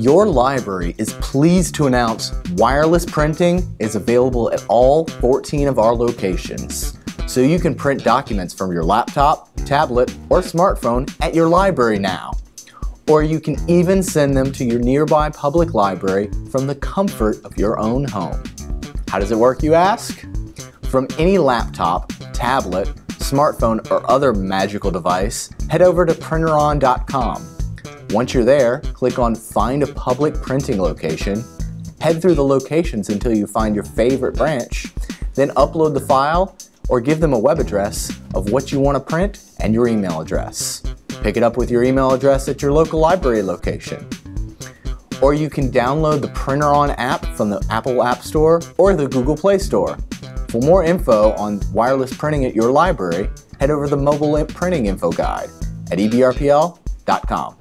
Your library is pleased to announce wireless printing is available at all 14 of our locations. So you can print documents from your laptop, tablet, or smartphone at your library now. Or you can even send them to your nearby public library from the comfort of your own home. How does it work, you ask? From any laptop, tablet, smartphone, or other magical device, head over to printeron.com once you're there, click on Find a Public Printing Location, head through the locations until you find your favorite branch, then upload the file or give them a web address of what you want to print and your email address. Pick it up with your email address at your local library location. Or you can download the PrinterOn app from the Apple App Store or the Google Play Store. For more info on wireless printing at your library, head over to the Mobile Printing Info Guide at ebrpl.com.